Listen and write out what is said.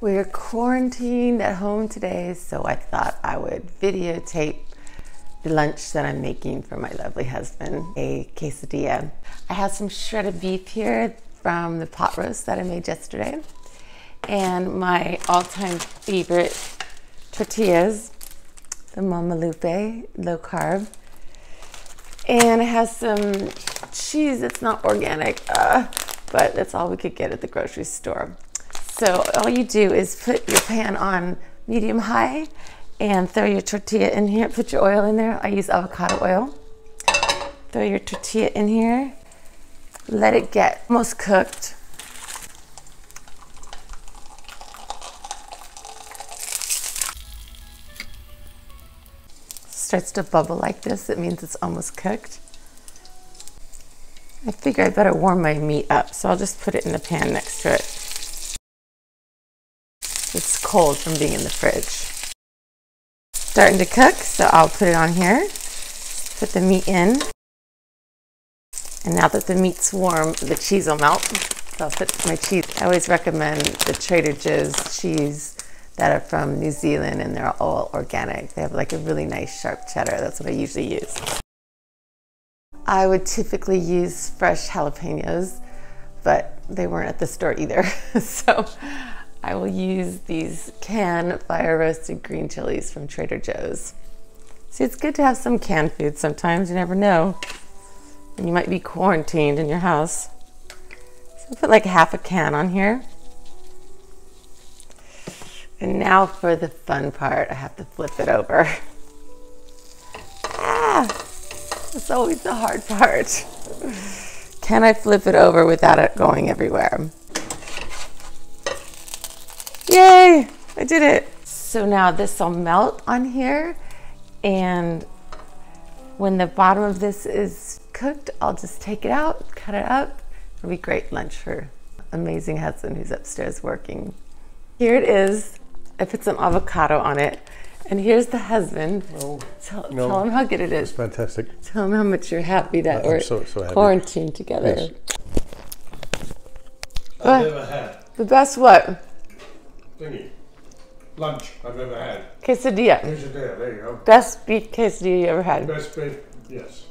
We're quarantined at home today, so I thought I would videotape the lunch that I'm making for my lovely husband, a quesadilla. I have some shredded beef here from the pot roast that I made yesterday, and my all-time favorite tortillas, the Mama Lupe, low carb. And it has some cheese that's not organic, uh, but that's all we could get at the grocery store. So all you do is put your pan on medium high and throw your tortilla in here. Put your oil in there. I use avocado oil. Throw your tortilla in here. Let it get almost cooked. Starts to bubble like this, it means it's almost cooked. I figure I better warm my meat up, so I'll just put it in the pan next to it. It's cold from being in the fridge. Starting to cook, so I'll put it on here. Put the meat in. And now that the meat's warm, the cheese will melt. So I'll put my cheese. I always recommend the Trader Joe's cheese that are from New Zealand and they're all organic. They have like a really nice sharp cheddar. That's what I usually use. I would typically use fresh jalapenos, but they weren't at the store either. so I will use these canned fire roasted green chilies from Trader Joe's. See, it's good to have some canned food sometimes. You never know. And you might be quarantined in your house. So I'll put like half a can on here. And now for the fun part, I have to flip it over. Ah, it's always the hard part. Can I flip it over without it going everywhere? I did it. So now this will melt on here and when the bottom of this is cooked, I'll just take it out, cut it up. It'll be great lunch for amazing husband who's upstairs working. Here it is. I put some avocado on it. And here's the husband. Oh, tell, no. tell him how good it is. It's fantastic. Tell him how much you're happy that I'm we're so- so happy. quarantined together. Yes. What? I've ever had. The best what? Thingy. Lunch I've ever had. Quesadilla. Quesadilla, there you go. Best beef quesadilla you ever had. Best beef, yes.